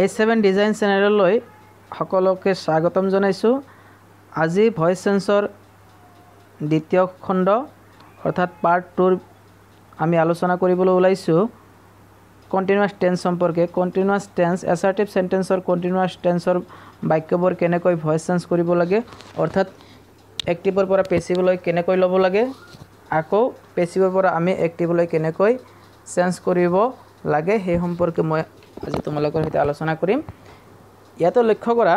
এই seven design চেনেললৈ সকলোকে স্বাগতম জনাইছোঁ। আজি ভইচ চেঞ্চৰ দ্বিতীয় খণ্ড অৰ্থাৎ পাৰ্ট টুৰ আমি আলোচনা কৰিবলৈ ওলাইছোঁ। কণ্টিনিউৱাছ টেন্স সম্পৰ্কে কণ্টিনিউৱাছ টেন্স এছাৰ্টিভ চেণ্টেন্সৰ কণ্টিনিউৱাছ টেন্সৰ বাক্যবোৰ কেনেকৈ ভইচ চেঞ্জ কৰিব লাগে অৰ্থাৎ এক্টিভৰ পৰা পেচিভলৈ কেনেকৈ ল'ব লাগে আকৌ পেচিভৰ পৰা আমি এক্টিভলৈ কেনেকৈ চেঞ্জ কৰিব লাগে সেই সম্পৰ্কে মই আজি তোমালোকৰ সৈতে আলোচনা কৰিম। ইয়াতে লক্ষ্য কৰা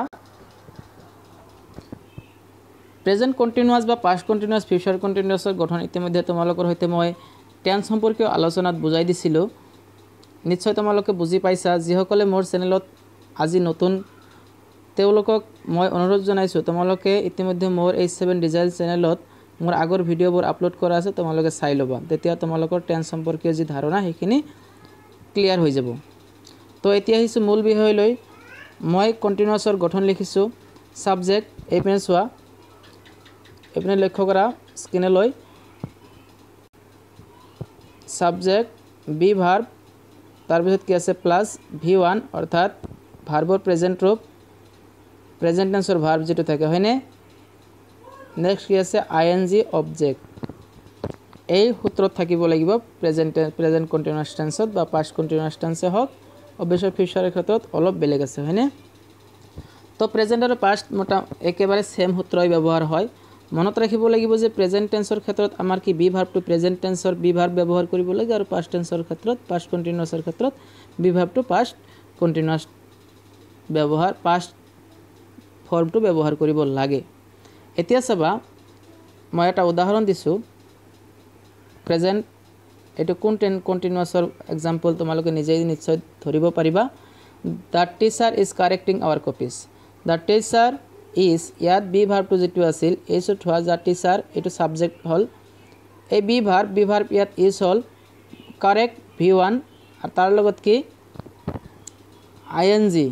প্ৰেজেণ্ট কণ্টিনিউৱাছ বা পাষ্ট কণ্টিনিউৱাছ ফিউচাৰ কণ্টিনিউৱাছৰ গঠন ইতিমধ্যে তোমালোকৰ সৈতে মই টেন্স সম্পৰ্কীয় আলোচনাত বুজাই দিছিলোঁ। নিশ্চয় তোমালোকে বুজি পাইছা যিসকলে মোৰ চেনেলত আজি নতুন তেওঁলোকক মই অনুৰোধ জনাইছোঁ তোমালোকে ইতিমধ্যে মোৰ এই ছেভেন ডিজাইন চেনেলত মোৰ আগৰ ভিডিঅ'বোৰ আপলোড কৰা আছে তোমালোকে চাই ল'বা। তেতিয়া তোমালোকৰ টেন্স সম্পৰ্কীয় যি ধাৰণা সেইখিনি ক্লিয়াৰ হৈ যাব। তো এতিয়া আহিছোঁ মূল বিষয়লৈ। মই কণ্টিনিউৱাছৰ গঠন লিখিছোঁ। ছাবজেক্ট এইপিনে চোৱা এইপিনে লক্ষ্য কৰা স্ক্ৰীণলৈ ছাবজেক্ট বি ভাৰ্ব তাৰপিছত কি আছে? প্লাছ ভি ওৱান অৰ্থাৎ ভাৰ্বৰ প্ৰেজেণ্ট ৰূপ প্ৰেজেণ্ট টেন্সৰ ভাৰ্ব যিটো থাকে হয়নে? নেক্সট কি আছে? আই এন জি অবজেক্ট এই সূত্ৰত থাকিব লাগিব প্ৰেজেণ্ট প্ৰেজেণ্ট কণ্টিনিউৱাছ টেন্সত বা পাষ্ট কণ্টিনিউৱাছ টেন্সে হওক। অৱশ্যে ফিউচাৰৰ ক্ষেত্ৰত অলপ বেলেগ আছে হয়নে? তো প্ৰেজেণ্ট আৰু পাষ্ট মোটা একেবাৰে ছেম সূত্ৰই ব্যৱহাৰ হয়। মনত ৰাখিব লাগিব যে প্ৰেজেণ্ট টেন্সৰ ক্ষেত্ৰত আমাৰ কি বি ভাৰ্বটো প্ৰেজেণ্ট টেন্সৰ বি ভাৰ্ব ব্যৱহাৰ কৰিব লাগে আৰু পাষ্ট টেন্সৰ ক্ষেত্ৰত পাষ্ট কণ্টিনিউৱাছৰ ক্ষেত্ৰত বি ভাৰ্বটো পাষ্ট কণ্টিনিউৱাছ ব্যৱহাৰ পাষ্ট ফৰ্মটো ব্যৱহাৰ কৰিব লাগে। এতিয়া চাবা মই এটা উদাহৰণ দিছোঁ। প্ৰেজেণ্ট এইটো কোন টেন কণ্টিনিউৱাছৰ এক্সাম্পল তোমালোকে নিজেই নিশ্চয় ধৰিব পাৰিবা। The teacher is correcting our copies the teacher is ইয়াত বি ভাৰ্বটো যিটো আছিল এইচত হোৱা দ্য টিচাৰ এইটো ছাবজেক্ট হ'ল। এই বি ভাৰ্ব বি ভাৰ্ব ইয়াত ইজ হ'ল কাৰেক্ট ভি ওৱান আৰু তাৰ লগত কি? I N G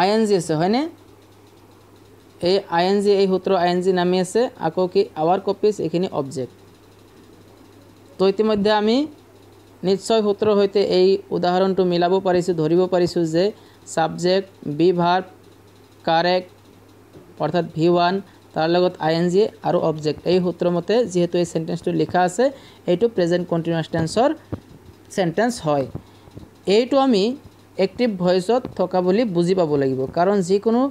I N G আছে হয়নে? এই আই এন জি এই সূত্ৰ আই এন জি নামি আছে আকৌ কি? আৱাৰ কপিজ এইখিনি অবজেক্ট তো ইতিমধ্যে আমি নিশ্চয় সূত্ৰৰ সৈতে এই উদাহৰণটো মিলাব পাৰিছোঁ ধৰিব পাৰিছোঁ যে ছাবজেক্ট বি ভাৰ্ব কাৰেক্ট অৰ্থাৎ ভি ওৱান তাৰ লগত আই এন জি আৰু অবজেক্ট এই সূত্ৰমতে যিহেতু এই চেণ্টেন্সটো লিখা আছে এইটো প্ৰেজেণ্ট কণ্টিনিউৱাছ টেন্সৰ চেণ্টেন্স হয়। এইটো আমি এক্টিভ ভইচত থকা বুলি বুজি পাব লাগিব। কাৰণ যিকোনো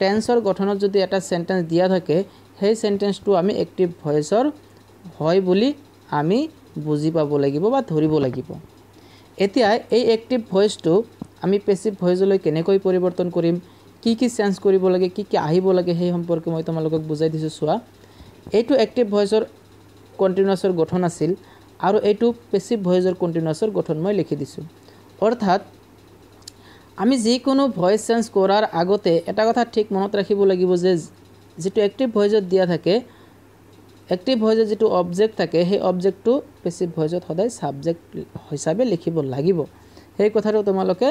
টেন্সৰ গঠনত যদি এটা চেণ্টেন্স দিয়া থাকে সেই চেণ্টেন্সটো আমি এক্টিভ ভইচৰ হয় বুলি আমি বুজি পাব লাগিব বা ধৰিব লাগিব। এতিয়া এই এক্টিভ ভইচটো আমি পেচিভ ভইচলৈ কেনেকৈ পৰিৱৰ্তন কৰিম কি কি চেঞ্জ কৰিব লাগে কি কি আহিব লাগে সেই সম্পৰ্কে মই তোমালোকক বুজাই দিছোঁ চোৱা। এইটো এক্টিভ ভইচৰ কণ্টিনিউৱাছৰ গঠন আছিল আৰু এইটো পেচিভ ভইচৰ কণ্টিনিউৱাছৰ গঠন মই লিখি দিছোঁ। অৰ্থাৎ আমি যিকোনো ভইচ চেঞ্জ কৰাৰ আগতে এটা কথা ঠিক মনত ৰাখিব লাগিব যে যিটো এক্টিভ ভইচত দিয়া থাকে এক্টিভ ভইচত যিটো অবজেক্ট থাকে সেই অবজেক্টটো পেচিভ ভইচত সদায় ছাবজেক্ট হিচাপে লিখিব লাগিব। সেই কথাটো তোমালোকে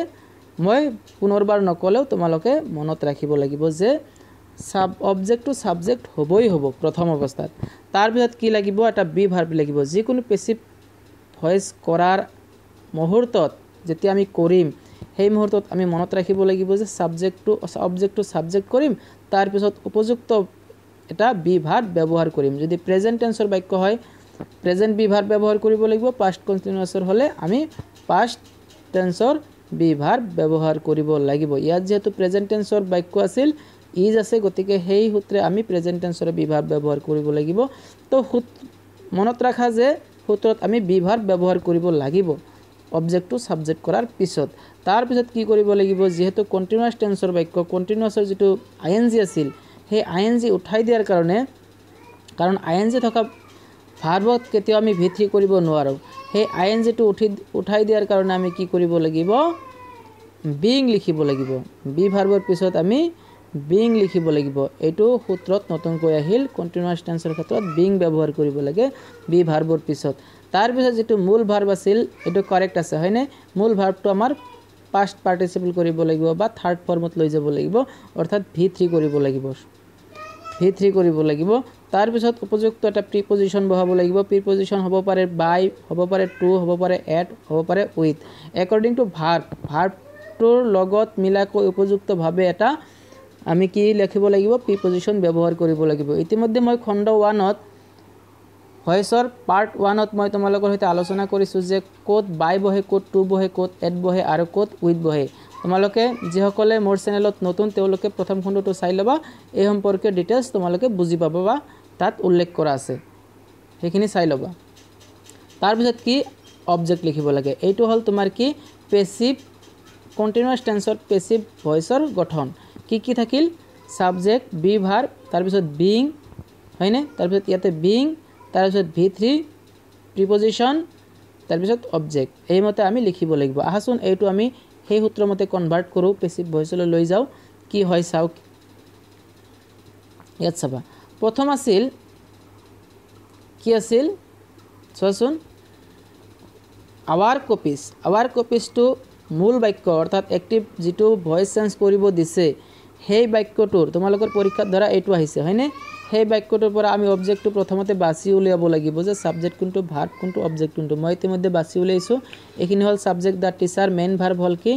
মই পুনৰবাৰ নক'লেও তোমালোকে মনত ৰাখিব লাগিব যে চাব অবজেক্টটো ছাবজেক্ট হ'বই হ'ব প্ৰথম অৱস্থাত। তাৰপিছত কি লাগিব? এটা বি ভাৰ্ব লাগিব। যিকোনো পেচিভ ভইচ কৰাৰ মুহূৰ্তত যেতিয়া আমি কৰিম সেই মুহূৰ্তত আমি মনত ৰাখিব লাগিব যে ছাবজেক্টটো অবজেক্টটো ছাবজেক্ট কৰিম। তাৰপিছত উপযুক্ত এটা বি ভাৰ্ব ব্যৱহাৰ কৰিম যদি প্ৰেজেণ্ট টেন্সৰ বাক্য হয় প্ৰেজেণ্ট বি ভাৰ্ব ব্যৱহাৰ কৰিব লাগিব পাষ্ট কণ্টিনিউৱাছৰ হ'লে আমি পাষ্ট টেন্সৰ বি ভাৰ্ব ব্যৱহাৰ কৰিব লাগিব। ইয়াত যিহেতু প্ৰেজেণ্ট টেন্সৰ বাক্য আছিল ইজ আছে গতিকে সেই সূত্ৰে আমি প্ৰেজেণ্ট টেন্সৰ বি ভাৰ্ব ব্যৱহাৰ কৰিব লাগিব। তো সূত মনত ৰাখা যে সূত্ৰত আমি বি ভাৰ্ব ব্যৱহাৰ কৰিব লাগিব অবজেক্টটো ছাবজেক্ট কৰাৰ পিছত। তাৰপিছত কি কৰিব লাগিব যিহেতু কণ্টিনিউৱাছ টেন্সৰ বাক্য কণ্টিনিউৱাছৰ যিটো আই এন জি আছিল সেই আই এন জি উঠাই দিয়াৰ কাৰণে কাৰণ আই এন জি থকা ভাৰ্বত কেতিয়াও আমি ভিত্তি কৰিব নোৱাৰোঁ। সেই আই এন জিটো উঠি উঠাই দিয়াৰ কাৰণে আমি কি কৰিব লাগিব? বিং লিখিব লাগিব। বি ভাৰ্বৰ পিছত আমি বিং লিখিব লাগিব। এইটো সূত্ৰত নতুনকৈ আহিল কণ্টিনিউৱাছ টেন্সৰ ক্ষেত্ৰত বিং ব্যৱহাৰ কৰিব লাগে বি ভাৰ্বৰ পিছত। তাৰপিছত যিটো মূল ভাৰ্ব আছিল এইটো কাৰেক্ট আছে হয়নে? মূল ভাৰ্বটো আমাৰ পাষ্ট পাৰ্টিচিপেল কৰিব লাগিব বা থাৰ্ড ফৰ্মত লৈ যাব লাগিব অৰ্থাৎ ভি থ্ৰী কৰিব লাগিব ভি থ্ৰী কৰিব লাগিব তাৰপিছত উপযুক্ত এটা প্ৰিপজিশ্যন বহাব লাগিব প্ৰিপজিশ্যন হ'ব পাৰে বাই হ'ব পাৰে টু হ'ব পাৰে এড হ'ব পাৰে উইথ একৰ্ডিং টু ভাৰ্ব ভাৰ্বটোৰ লগত মিলাকৈ উপযুক্তভাৱে এটা আমি কি লিখিব লাগিব? প্ৰিপজিশ্যন ব্যৱহাৰ কৰিব লাগিব। ইতিমধ্যে মই খণ্ড ওৱানত ভইচৰ পাৰ্ট ওৱানত মই তোমালোকৰ সৈতে আলোচনা কৰিছোঁ যে ক'ত বাই বহে ক'ত টু বহে ক'ত এড বহে আৰু ক'ত উইথ বহে। তোমালোকে যিসকলে মোৰ চেনেলত নতুন তেওঁলোকে প্ৰথম খণ্ডটো চাই ল'বা। এই সম্পৰ্কে ডিটেইলছ তোমালোকে বুজি পাবা বা তাত উল্লেখ কৰা আছে। সেইখিনি চাই ল'বা। তাৰপিছত কি অবজেক্ট লিখিব লাগে? এইটো হ'ল তোমাৰ কি? পেচিভ কণ্টিনিউৱাছ টেন্সত পেচিভ ভইচৰ গঠন। কি কি থাকিল? ছাবজেক্ট বি ভাৰ তাৰপিছত বিং হয়নে? তাৰপিছত ইয়াতে বিং তাৰপিছত ভি থ্ৰী প্ৰিপজিশ্যন তাৰপিছত অবজেক্ট এইমতে আমি লিখিব লাগিব। আহাচোন এইটো আমি সেই সূত্ৰমতে কনভাৰ্ট কৰোঁ পেচিভ ভইচলৈ লৈ যাওঁ। কি হয় চাওক। ইয়াত চাবা। প্ৰথম আছিল কি আছিল? চোৱাচোন। আৱাৰ কপিজ আৱাৰ কপিজটো মূল বাক্য অৰ্থাৎ এক্টিভ যিটো ভইচ চেঞ্জ কৰিব দিছে সেই বাক্যটোৰ তোমালোকৰ পৰীক্ষাত ধৰা এইটো আহিছে হয়নে? সেই বাক্যটোৰ পৰা আমি অবজেক্টটো প্ৰথমতে বাছি উলিয়াব লাগিব যে ছাবজেক্ট কোনটো ভাৰ্ব কোনটো অবজেক্ট কোনটো। মই ইতিমধ্যে বাছি উলিয়াইছোঁ। এইখিনি হ'ল subject the teacher main verb হ'ল কি?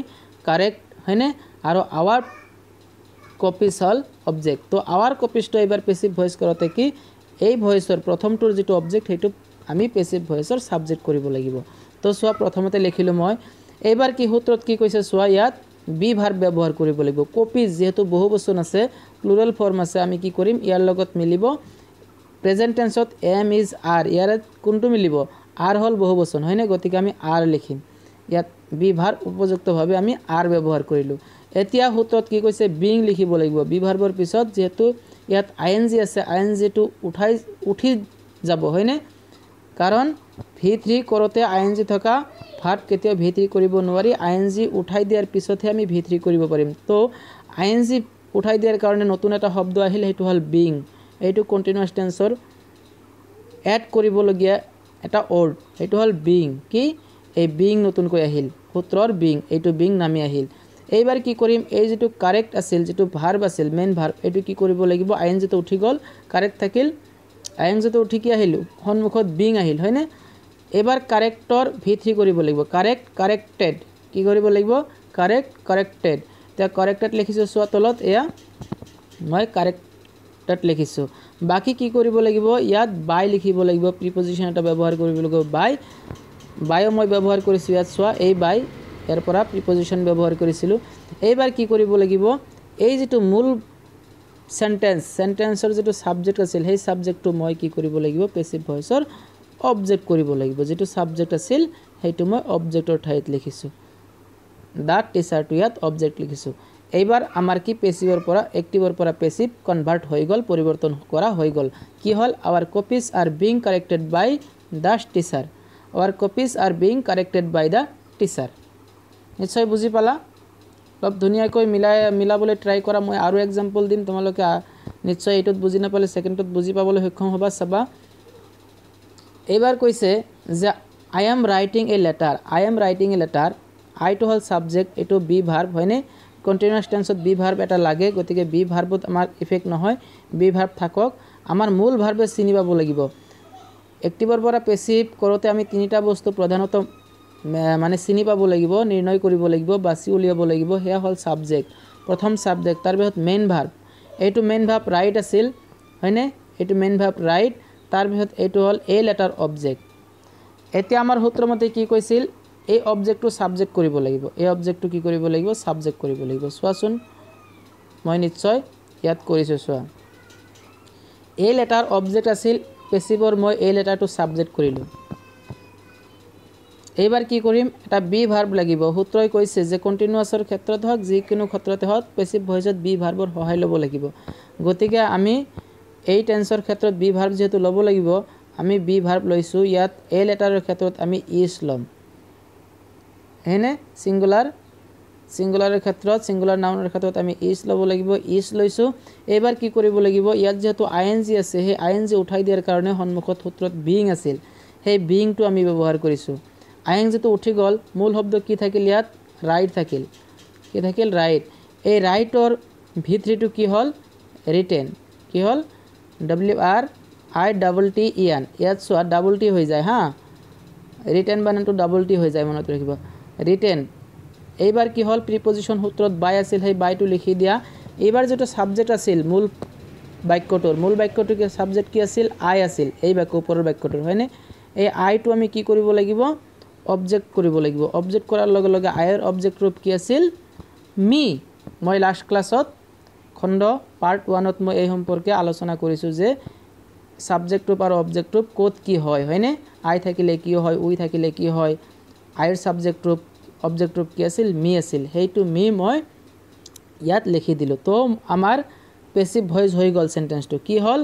কাৰেক্ট হয়নে? আৰু আৱাৰ কপিজ হ'ল অবজেক্ট তো আৱাৰ কপিজটো এইবাৰ পেচিভ ভইচ কৰোঁতে কি? এই ভইচৰ প্ৰথমটোৰ যিটো অবজেক্ট সেইটো আমি পেচিভ ভইচৰ ছাবজেক্ট কৰিব লাগিব। তো চোৱা প্ৰথমতে লিখিলোঁ মই। এইবাৰ কি সূত্ৰত কি কৈছে? চোৱা ইয়াত বি ভাৰ ব্যৱহাৰ কৰিব লাগিব। কপিজ যিহেতু বহু বচন আছে প্লুৰেল ফৰ্ম আছে আমি কি কৰিম? ইয়াৰ লগত মিলিব। প্ৰেজেণ্ট টেন্সত এম ইজ আৰ ইয়াৰে কোনটো মিলিব? আৰ হ'ল বহু বচন হয়নে? গতিকে আমি আৰ লিখিম। ইয়াত বি ভাৰ উপযুক্তভাৱে আমি আৰ ব্যৱহাৰ কৰিলোঁ। এতিয়া সূত্ৰত কি কৈছে? বিং লিখিব লাগিব। বি ভাৰ্বৰ পিছত যিহেতু ইয়াত আই এন জি আছে আই এন জিটো উঠাই উঠি যাব হয়নে? কাৰণ ভি থ্ৰী কৰোঁতে আই এন জি থকা ভাৰ্ব কেতিয়াও ভি থ্ৰী কৰিব নোৱাৰি। আই এন জি উঠাই দিয়াৰ পিছতহে আমি ভি থ্ৰী কৰিব পাৰিম। তো আই এন জি উঠাই দিয়াৰ কাৰণে নতুন এটা শব্দ আহিল সেইটো হ'ল বিং এইটো কণ্টিনিউৱাছ টেন্সৰ এড কৰিবলগীয়া এটা ৱৰ্ড সেইটো হ'ল বিং কি? এই বিং নতুনকৈ আহিল। সূত্ৰৰ বিং এইটো বিং নামি আহিল। এইবাৰ কি কৰিম? এই যিটো কাৰেক্ট আছিল যিটো ভাৰ্ব আছিল মেইন ভাৰ্ব এইটো কি কৰিব লাগিব? আই এন উঠি গ'ল কাৰেক্ট থাকিল। আই এন জিটো উঠি কি আহিলোঁ? সন্মুখত বিং আহিল হয়নে? এইবাৰ কাৰেক্টৰ ভি থ্ৰী কৰিব লাগিব। কাৰেক্ট কাৰেক্টেড কি কৰিব লাগিব? কাৰেক্ট কাৰেক্টেড এতিয়া কাৰেক্টেড লিখিছোঁ চোৱা তলত এয়া মই কাৰেক্টেড লিখিছোঁ। বাকী কি কৰিব লাগিব? ইয়াত বাই লিখিব লাগিব প্ৰিপজিশ্যন এটা ব্যৱহাৰ কৰিব লাগিব বাই বায়ো মই ব্যৱহাৰ কৰিছোঁ ইয়াত চোৱা এই বাই ইয়াৰ পৰা প্ৰিপজিশ্যন ব্যৱহাৰ কৰিছিলোঁ। এইবাৰ কি কৰিব লাগিব? এই যিটো মূল চেণ্টেঞ্চ চেণ্টেঞ্চৰ যিটো ছাবজেক্ট আছিল সেই ছাবজেক্টটো মই কি কৰিব লাগিব? পেচিভ ভইচৰ অবজেক্ট কৰিব লাগিব। যিটো ছাবজেক্ট আছিল সেইটো মই অবজেক্টৰ ঠাইত লিখিছোঁ। দ্য টিচাৰটো ইয়াত অবজেক্ট লিখিছোঁ। এইবাৰ আমাৰ কি পেচিভৰ পৰা এক্টিভৰ পৰা পেচিভ কনভাৰ্ট হৈ গ'ল পৰিৱৰ্তন কৰা হৈ গ'ল। কি হ'ল? Our copies are being corrected by the teacher our copies are being corrected by the teacher নিশ্চয় বুজি পালা? অলপ ধুনীয়াকৈ মিলাই মিলাবলৈ ট্ৰাই কৰা। মই আৰু এক্সাম্পল দিম তোমালোকে। নিশ্চয় এইটোত বুজি নাপালে ছেকেণ্ডটোত বুজি পাবলৈ সক্ষম হ'বা চাবা। এইবাৰ কৈছে যে I am writing a letter I am writing a letter আইটো হ'ল ছাবজেক্ট এইটো বি ভাৰ্ব হয়নে? কণ্টিনিউৱাছ টেন্সত বি ভাৰ্ব এটা লাগে গতিকে বি ভাৰ্বত আমাৰ ইফেক্ট নহয়। বি ভাৰ্ব থাকক। আমাৰ মূল ভাৰ্বে চিনি পাব লাগিব। এক্টিভৰ পৰা পেচিভ কৰোঁতে আমি তিনিটা বস্তু প্ৰধানতঃ মানে চিনি পাব লাগিব নিৰ্ণয় কৰিব লাগিব বাছি উলিয়াব লাগিব। সেয়া হ'ল ছাবজেক্ট প্ৰথম ছাবজেক্ট তাৰপিছত মেইন ভাৰ্ব এইটো মেইন ভাৰ্ব ৰাইট আছিল হয়নে? এইটো মেইন ভাৰ্ব ৰাইট তাৰপিছত এইটো হ'ল এ লেটাৰ অবজেক্ট এতিয়া আমাৰ সূত্ৰমতে কি কৈছিল? এই অবজেক্টটো ছাবজেক্ট কৰিব লাগিব। এই অবজেক্টটো কি কৰিব লাগিব? ছাবজেক্ট কৰিব লাগিব। চোৱাচোন মই নিশ্চয় ইয়াত কৰিছোঁ চোৱা। এই লেটাৰ অবজেক্ট আছিল পেচিভৰ মই এই লেটাৰটো ছাবজেক্ট কৰিলোঁ। এইবাৰ কি কৰিম? এটা বি ভাৰ্ব লাগিব। সূত্ৰই কৈছে যে কণ্টিনিউৱাছৰ ক্ষেত্ৰত হওক যিকোনো ক্ষেত্ৰতে হওক পেচিভ ভইচত বি ভাৰ্বৰ সহায় ল'ব লাগিব। গতিকে আমি এই টেন্সৰ ক্ষেত্ৰত বি ভাৰ্ব যিহেতু ল'ব লাগিব আমি বি ভাৰ্ব লৈছোঁ। ইয়াত এ লেটাৰৰ ক্ষেত্ৰত আমি ইজ ল'ম। হয়নে ছিংগুলাৰ ছিংগুলাৰৰ ক্ষেত্ৰত ছিংগুলাৰ নাউনৰ ক্ষেত্ৰত আমি ইজ ল'ব লাগিব ইজ লৈছোঁ। এইবাৰ কি কৰিব লাগিব? ইয়াত যিহেতু আই এন জি আছে সেই আই এন জি উঠাই দিয়াৰ কাৰণে সন্মুখত সূত্ৰত বিং আছিল। সেই বিংটো আমি ব্যৱহাৰ কৰিছোঁ। আই এন জিটো উঠি গ'ল মূল শব্দ কি থাকিল ইয়াত? ৰাইট থাকিল। কি থাকিল? ৰাইট এই ৰাইটৰ ভি থ্ৰীটো কি হ'ল? ৰিটেন কি হ'ল? W R I double T ইয়ান ইয়াত চোৱা ডাবল টি হৈ যায় হা। ৰিটেন বানানটো ডাবল টি হৈ যায় মনত ৰাখিব। ৰিটেন এইবাৰ কি হ'ল? প্ৰিপজিশ্যন সূত্ৰত বাই আছিল সেই বাইটো লিখি দিয়া। এইবাৰ যিটো ছাবজেক্ট আছিল মূল বাক্যটোৰ মূল বাক্যটো কি ছাবজেক্ট কি আছিল? আই আছিল। এই বাক্য ওপৰৰ বাক্যটোৰ হয়নে? এই আইটো আমি কি কৰিব লাগিব? অবজেক্ট কৰিব লাগিব। অবজেক্ট কৰাৰ লগে লগে আইৰ অবজেক্ট ৰূপ কি আছিল? মি মই লাষ্ট ক্লাছত খণ্ড পাৰ্ট ওৱানত মই এই সম্পৰ্কে আলোচনা কৰিছোঁ যে ছাবজেক্ট ৰূপ আৰু অবজেক্ট ৰূপ ক'ত কি হয় হয়নে? আই থাকিলে কি হয়? উই থাকিলে কি হয়? আইৰ ছাবজেক্ট ৰূপ অবজেক্ট ৰূপ কি আছিল? মি আছিল। সেইটো মি মই ইয়াত লিখি দিলোঁ। তো আমাৰ পেচিভ ভইচ হৈ গ'ল চেণ্টেঞ্চটো কি হ'ল?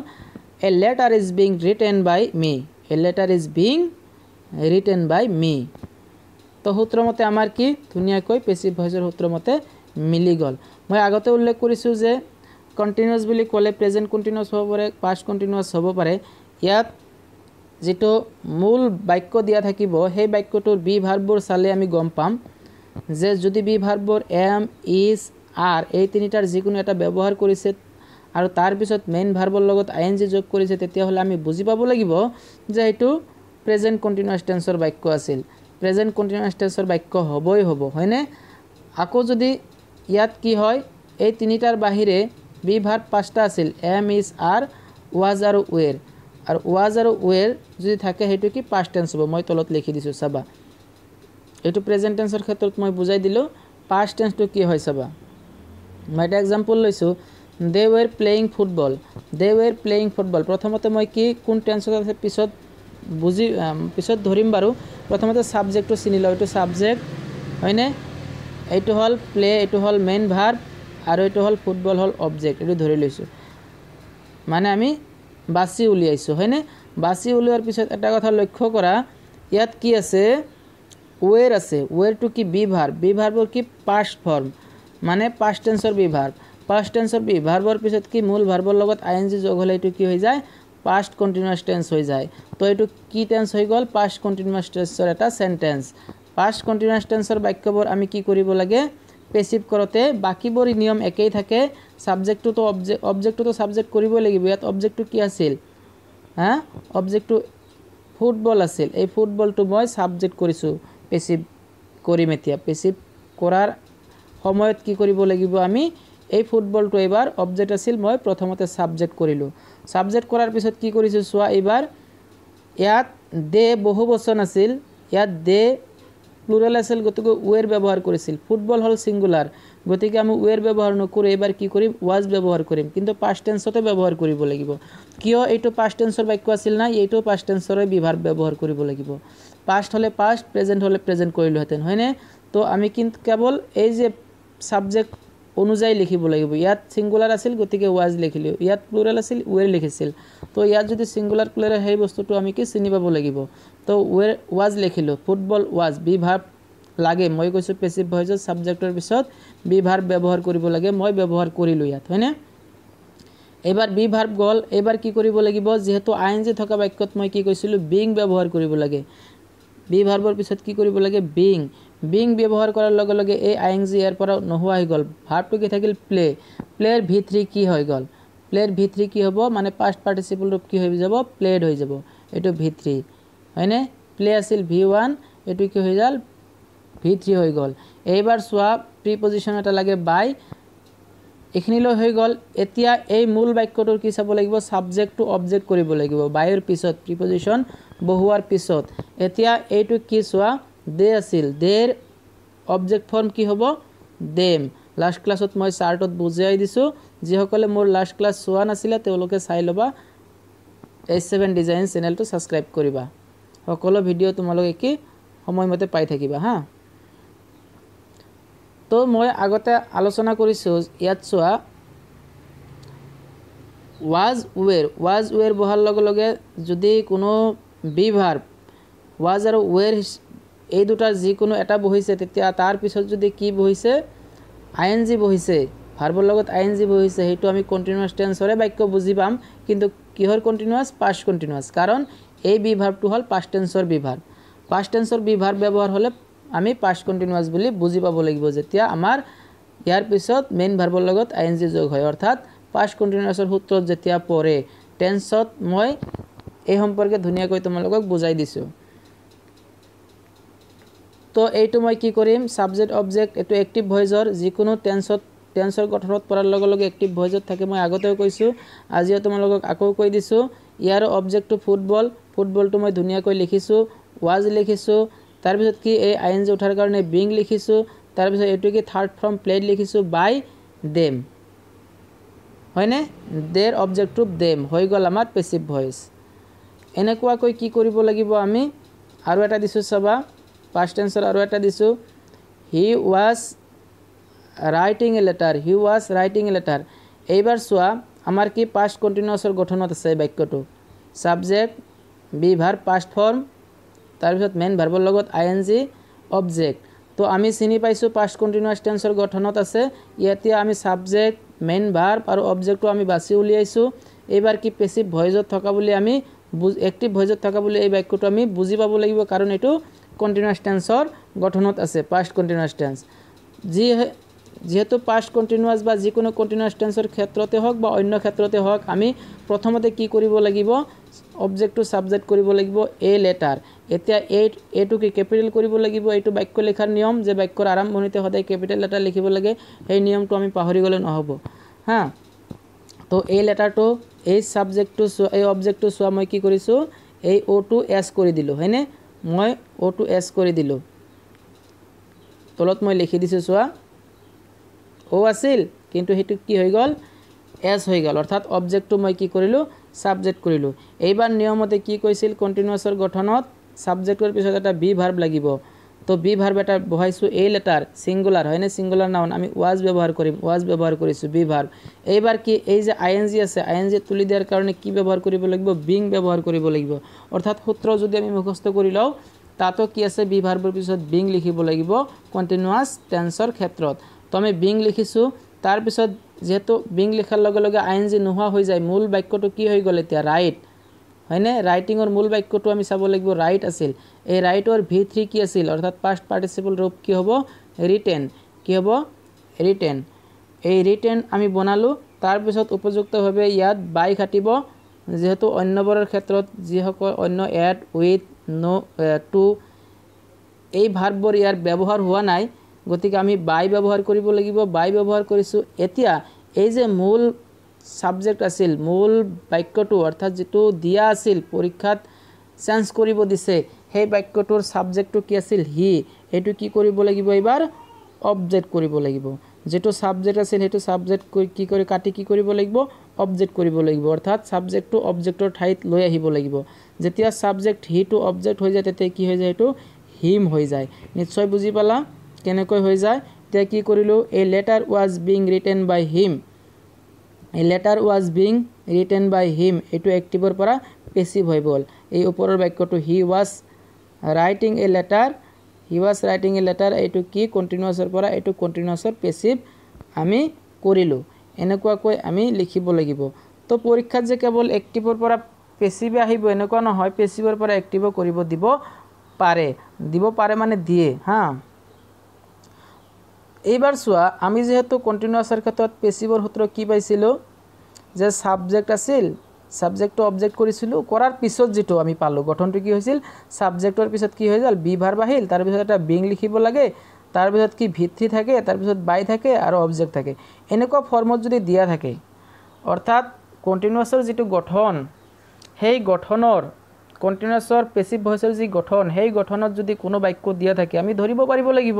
A letter is being written by me a letter is being written by me তো সূত্ৰমতে আমাৰ কি? ধুনীয়াকৈ পেচিভ ভইচৰ সূত্ৰমতে মিলি গ'ল। মই আগতে উল্লেখ কৰিছোঁ যে কণ্টিনিউৱাছ বুলি ক'লে প্ৰেজেণ্ট কণ্টিনিউৱাছ হ'ব পাৰে পাষ্ট কণ্টিনিউৱাছ হ'ব পাৰে। ইয়াত যিটো মূল বাক্য দিয়া থাকিব সেই বাক্যটোৰ বি ভাৰবোৰ চালে আমি গম পাম যে যদি বি ভাৰবোৰ এম ইজ আৰ এই তিনিটাৰ যিকোনো এটা ব্যৱহাৰ কৰিছে আৰু তাৰপিছত মেইন ভাৰ্বৰ লগত আই এন জি যোগ কৰিছে তেতিয়াহ'লে আমি বুজি পাব লাগিব যে এইটো প্ৰেজেণ্ট কণ্টিনিউৱাছ টেন্সৰ বাক্য আছিল। প্ৰেজেণ্ট কণ্টিনিউৱাছ টেন্সৰ বাক্য হ'বই হ'ব হয়নে? আকৌ যদি ইয়াত কি হয় এই তিনিটাৰ বাহিৰে বি ভাৰ্ব পাঁচটা আছিল এম ইজ আৰ ৱাজ আৰু ৱেৰ আৰু ৱাজ আৰু ৱেৰ যদি থাকে সেইটো কি পাষ্ট টেন্স হ'ব? মই তলত লিখি দিছোঁ চাবা। এইটো প্ৰেজেণ্ট টেন্সৰ ক্ষেত্ৰত মই বুজাই দিলোঁ পাষ্ট টেন্সটো কি হয় চাবা। মই এটা এক্সাম্পল লৈছোঁ। They were playing football they were playing football প্ৰথমতে মই কি কোন টেন্সত আছে পিছত বুজি পিছত ধৰিম বাৰু। প্ৰথমতে ছাবজেক্টটো চিনি লওঁ। এইটো ছাবজেক্ট হয়নে? এইটো হ'ল প্লে এইটো হ'ল মেইন ভাৰ্ব আৰু এইটো হ'ল ফুটবল হ'ল অবজেক্ট এইটো ধৰি লৈছোঁ। মানে আমি বাছি উলিয়াইছোঁ হয়নে? বাছি উলিওৱাৰ পিছত এটা কথা লক্ষ্য কৰা ইয়াত কি আছে? ৱেৰ আছে। ৱেৰটো কি? বি ভাৰ্ব বি ভাৰ্বৰ কি? পাষ্ট ফৰ্ম মানে পাষ্ট টেন্সৰ বি ভাৰ্ব পাষ্ট টেন্সৰ বি ভাৰ্বৰ পিছত কি? মূল ভাৰ্বৰ লগত আই এন জি যোগ হ'লে এইটো কি হৈ যায়? পাষ্ট কণ্টিনিউৱাছ টেন্স হৈ যায়। তো এইটো কি টেন্স হৈ গ'ল? পাষ্ট কণ্টিনিউৱাছ টেন্সৰ এটা চেণ্টেন্স পাষ্ট কণ্টিনিউৱাছ টেন্সৰ বাক্যবোৰ আমি কি কৰিব লাগে? পেচিভ কৰোঁতে বাকীবোৰ নিয়ম একেই থাকে। ছাবজেক্টটোতো অবজেক্ট অবজেক্টটোতো ছাবজেক্ট কৰিবই লাগিব। ইয়াত অবজেক্টটো কি আছিল? হা? অবজেক্টটো ফুটবল আছিল। এই ফুটবলটো মই ছাবজেক্ট কৰিছোঁ। পেচিভ কৰিম এতিয়া। পেচিভ কৰাৰ সময়ত কি কৰিব লাগিব আমি? এই ফুটবলটো এইবাৰ অবজেক্ট আছিল মই প্ৰথমতে ছাবজেক্ট কৰিলোঁ। ছাবজেক্ট কৰাৰ পিছত কি কৰিছোঁ? চোৱা এইবাৰ ইয়াত দে বহু বচন আছিল। ইয়াত দে প্লুৰেল আছিল গতিকে ৱেৰ ব্যৱহাৰ কৰিছিল। ফুটবল হ'ল ছিংগুলাৰ গতিকে আমি ৱেৰ ব্যৱহাৰ নকৰোঁ এইবাৰ কি কৰিম? ৱাজ ব্যৱহাৰ কৰিম। কিন্তু পাষ্ট টেন্সতে ব্যৱহাৰ কৰিব লাগিব। কিয় এইটো পাষ্ট টেন্সৰ বাক্য আছিল না? এইটো পাষ্ট টেন্সৰে বিভাৰ ব্যৱহাৰ কৰিব লাগিব। পাষ্ট হ'লে পাষ্ট প্ৰেজেণ্ট হ'লে প্ৰেজেণ্ট কৰিলোহেঁতেন হয়নে? তো আমি কিন্তু কেৱল এই যে ছাবজেক্ট অনুযায়ী লিখিব লাগিব। ইয়াত ছিংগুলাৰ আছিল গতিকে ৱাজ লিখিলোঁ। ইয়াত প্লুৰেল আছিল ৱেৰ লিখিছিল। তো ইয়াত যদি ছিংগুলাৰ প্লুৰেল সেই বস্তুটো আমি কি চিনি পাব লাগিব? তো ৱেৰ ৱাজ লিখিলোঁ। ফুটবল ৱাজ বি ভাৰ্ব লাগে। মই কৈছোঁ পেচিভ ভইচত ছাবজেক্টৰ পিছত বি ভাৰ্ব ব্যৱহাৰ কৰিব লাগে। মই ব্যৱহাৰ কৰিলোঁ ইয়াত। হয়নে? এইবাৰ বি ভাৰ্ব গ'ল। এইবাৰ কি কৰিব লাগিব? যিহেতু আই এন জি থকা বাক্যত মই কি কৈছিলোঁ? বিং ব্যৱহাৰ কৰিব লাগে। বি ভাৰ্বৰ পিছত কি কৰিব লাগে? বিং। বিং ব্যৱহাৰ কৰাৰ লগে লগে এই আই এন জি ইয়াৰ পৰা নোহোৱা হৈ গ'ল। ভাৰ্বটো কি থাকিল? প্লে। প্লেৰ ভি থ্ৰী কি হৈ গ'ল? প্লেৰ ভি থ্ৰী কি হ'ব? মানে পাষ্ট পাৰ্টিচিপল ৰূপ কি হৈ যাব? প্লেড হৈ যাব। এইটো ভি থ্ৰী হয়নে? প্লে আছিল ভি ওৱান এইটো কি হৈ গ'ল? ভি থ্ৰী হৈ গ'ল। এইবাৰ চোৱা প্ৰি পজিশ্যন এটা লাগে বাই এইখিনিলৈ হৈ গ'ল। এতিয়া এই মূল বাক্যটোৰ কি চাব লাগিব? ছাবজেক্টটো অবজেক্ট কৰিব লাগিব। বাইৰ পিছত প্ৰিপজিশ্যন বহুৱাৰ পিছত। এতিয়া এইটো কি চোৱা? দে আছিল। দেৰ অবজেক্ট ফৰ্ম কি হ'ব? দেম লাষ্ট ক্লাছত মই চাৰ্টত বুজাই দিছোঁ। যিসকলে মোৰ লাষ্ট ক্লাছ চোৱা নাছিলে তেওঁলোকে চাই ল'বা। এইচ ছেভেন ডিজাইন চেনেলটো ছাবস্ক্ৰাইব কৰিবা। সকলো ভিডিঅ' তোমালোকে কি সময়মতে পাই থাকিবা হা? তো মই আগতে আলোচনা কৰিছোঁ ইয়াত চোৱা ৱাজ ৱেৰ ৱাজ ৱেৰ বহাৰ লগে লগে যদি কোনো বি ভাৰ্ব ৱাজ আৰু ৱেৰ এই দুটাৰ যিকোনো এটা বহিছে তেতিয়া তাৰ পিছত যদি কি বহিছে আই এন জি বহিছে ভাৰ্বৰ লগত আই এন জি বহিছে সেইটো আমি কণ্টিনিউৱাছ টেন্সৰে বাক্য বুজি পাম কিন্তু কিহৰ কণ্টিনিউৱাছ পাষ্ট কণ্টিনিউৱাছ কাৰণ এই বি ভাৰ্বটো হ'ল পাষ্ট টেন্সৰ বি ভাৰ্ব পাষ্ট টেন্সৰ বি ভাৰ্ব ব্যৱহাৰ হ'লে আমি পাষ্ট কণ্টিনিউৱাছ বুলি বুজি পাব লাগিব যেতিয়া আমাৰ ইয়াৰ পিছত মেইন ভাৰ্বৰ লগত আই এন জি যোগ হয়। অৰ্থাৎ পাষ্ট কণ্টিনিউৱাছৰ সূত্ৰত যেতিয়া পৰে টেন্সত মই এই সম্পৰ্কে ধুনীয়াকৈ তোমালোকক বুজাই দিছোঁ। তো এইটো মই কি কৰিম? ছাবজেক্ট অবজেক্ট এইটো এক্টিভ ভইচৰ যিকোনো টেন্সত টেন্সৰ গঠনত পৰাৰ লগে লগে এক্টিভ ভইচত থাকে। মই আগতেও কৈছোঁ আজিও তোমালোকক আকৌ কৈ দিছোঁ ইয়াৰ অবজেক্টটো ফুটবল ফুটবলটো মই ধুনীয়াকৈ লিখিছোঁ ৱাজ লিখিছোঁ তাৰপিছত কি এই আই এন জি উঠাৰ কাৰণে বিং লিখিছোঁ তাৰপিছত এইটো কি থাৰ্ড ফ্ৰম প্লেট লিখিছোঁ বাই দেম হয়নে? দেৰ অবজেক্টটো দেম হৈ গ'ল আমাৰ পেচিভ ভইচ এনেকুৱাকৈ কি কৰিব লাগিব আমি? আৰু এটা দিছোঁ চাবা পাষ্ট টেন্সৰ আৰু এটা দিছোঁ। He was writing a letter he was writing a letter এইবাৰ চোৱা আমাৰ কি পাষ্ট কণ্টিনিউৱাছৰ গঠনত আছে বাক্যটো। Subject be verb past form তাৰপিছত মেইন ভাৰ্বৰ লগত আই এন জি অবজেক্ট তো আমি চিনি পাইছোঁ পাষ্ট কণ্টিনিউৱাছ টেন্সৰ গঠনত আছে। ইয়াতে আমি ছাবজেক্ট মেইন ভাৰ্ব আৰু অবজেক্টটো আমি বাছি উলিয়াইছোঁ। এইবাৰ কি পেচিভ ভইজত থকা বুলি আমি এক্টিভ ভইজত থকা বুলি এই বাক্যটো আমি বুজি পাব লাগিব কাৰণ এইটো কণ্টিনিউৱাছ টেন্সৰ গঠনত আছে পাষ্ট কণ্টিনিউৱাছ টেন্স যি যিহেতু পাষ্ট কণ্টিনিউৱাছ বা যিকোনো কণ্টিনিউৱাছ টেন্সৰ ক্ষেত্ৰতে হওক বা অন্য ক্ষেত্ৰতে হওক আমি প্ৰথমতে কি কৰিব লাগিব? অবজেক্টটো ছাবজেক্ট কৰিব লাগিব এ লেটাৰ এতিয়া এই এইটো কি কেপিটেল কৰিব লাগিব? এইটো বাক্য লিখাৰ নিয়ম যে বাক্যৰ আৰম্ভণিতে সদায় কেপিটেল লেটাৰ লিখিব লাগে। সেই নিয়মটো আমি পাহৰি গ'লে নহ'ব। হা? তো এই লেটাৰটো এই ছাবজেক্টটো চোৱা এই অবজেক্টটো চোৱা মই কি কৰিছোঁ? এই অ' টু এছ কৰি দিলোঁ হয়নে? মই অ' টু এছ কৰি দিলোঁ। তলত মই লিখি দিছোঁ চোৱা। অ' আছিল কিন্তু সেইটো কি হৈ গ'ল? এছ হৈ গ'ল। অৰ্থাৎ অবজেক্টটো মই কি কৰিলোঁ? ছাবজেক্ট কৰিলোঁ। এইবাৰ নিয়মতে কি কৈছিল কণ্টিনিউৱাছৰ গঠনত? ছাবজেক্টৰ পিছত এটা বি ভাৰ্ব লাগিব। তো বি ভাৰ্ব এটা বহাইছোঁ এই লেটাৰ ছিংগুলাৰ হয়নে? ছিংগুলাৰ নাউন আমি ৱাজ ব্যৱহাৰ কৰিম ৱাজ ব্যৱহাৰ কৰিছোঁ বি ভাৰ্ব এইবাৰ কি এই যে আই এন জি আছে আই এন জি তুলি দিয়াৰ কাৰণে কি ব্যৱহাৰ কৰিব লাগিব? বিং ব্যৱহাৰ কৰিব লাগিব। অৰ্থাৎ সূত্ৰ যদি আমি মুখস্থ কৰি লওঁ তাতো কি আছে? বি ভাৰ্বৰ পিছত বিং লিখিব লাগিব কণ্টিনিউৱাছ টেন্সৰ ক্ষেত্ৰত। তো আমি বিং লিখিছোঁ তাৰপিছত যিহেতু বিং লিখাৰ লগে লগে আই এন জি নোহোৱা হৈ যায় মূল বাক্যটো কি হৈ গ'ল এতিয়া? ৰাইট হয়নে? ৰাইটিঙৰ মূল বাক্যটো আমি চাব লাগিব ৰাইট আছিল। এই ৰাইটৰ ভি থ্ৰী কি আছিল? অৰ্থাৎ পাষ্ট পাৰ্টিচিপল ৰূপ কি হ'ব? ৰিটেন কি হ'ব? ৰিটেন এই ৰিটেন আমি বনালোঁ তাৰপিছত উপযুক্তভাৱে ইয়াত বাই খাটিব যিহেতু অন্যবোৰৰ ক্ষেত্ৰত যিসকল অন্য এড উইথ ন' টু এই ভাৰ্ববোৰ ইয়াৰ ব্যৱহাৰ হোৱা নাই। গতিকে আমি বাই ব্যৱহাৰ কৰিব লাগিব বাই ব্যৱহাৰ কৰিছোঁ। এতিয়া এই যে মূল ছাবজেক্ট আছিল মূল বাক্যটো অৰ্থাৎ যিটো দিয়া আছিল পৰীক্ষাত চেঞ্জ কৰিব দিছে সেই বাক্যটোৰ ছাবজেক্টটো কি আছিল? হি সেইটো কি কৰিব লাগিব এইবাৰ? অবজেক্ট কৰিব লাগিব। যিটো ছাবজেক্ট আছিল সেইটো ছাবজেক্ট কি কৰি কাটি কি কৰিব লাগিব? অবজেক্ট কৰিব লাগিব। অৰ্থাৎ ছাবজেক্টটো অবজেক্টৰ ঠাইত লৈ আহিব লাগিব। যেতিয়া ছাবজেক্ট হিটো অবজেক্ট হৈ যায় তেতিয়া কি হৈ যায়? সেইটো হিম হৈ যায়। নিশ্চয় বুজি পালা? কেনেকৈ হৈ যায়? এতিয়া কি কৰিলোঁ এই letter was being written by him এই letter was being written by him এইটো এক্টিভৰ পৰা পেচিভ হৈ গ'ল। এই ওপৰৰ বাক্যটো he was writing a letter he was writing a letter এইটো কি কণ্টিনিউৱাছৰ পৰা এইটো কণ্টিনিউৱাছৰ পেচিভ আমি কৰিলোঁ। এনেকুৱাকৈ আমি লিখিব লাগিব। তো পৰীক্ষাত যে কেৱল এক্টিভৰ পৰা পেচিভে আহিব এনেকুৱা নহয় পেচিভৰ পৰা এক্টিভো কৰিব দিব পাৰে। দিব পাৰে মানে দিয়ে হা? এইবাৰ চোৱা আমি যিহেতু কণ্টিনিউৱাছৰ ক্ষেত্ৰত পেচিভৰ সূত্ৰ কি পাইছিলোঁ? যে ছাবজেক্ট আছিল ছাবজেক্টটো অবজেক্ট কৰিছিলোঁ কৰাৰ পিছত যিটো আমি পালোঁ। গঠনটো কি হৈছিল? ছাবজেক্টৰ পিছত কি হৈ গ'ল? বি ভাৰ বাঢ়িল তাৰপিছত এটা বিং লিখিব লাগে তাৰপিছত কি ভিত্তি থাকে তাৰপিছত বাই থাকে আৰু অবজেক্ট থাকে। এনেকুৱা ফৰ্মত যদি দিয়া থাকে অৰ্থাৎ কণ্টিনিউৱাছৰ যিটো গঠন সেই গঠনৰ কণ্টিনিউৱাছৰ পেচিভ ভইচৰ যি গঠন সেই গঠনত যদি কোনো বাক্য দিয়া থাকে আমি ধৰিব পাৰিব লাগিব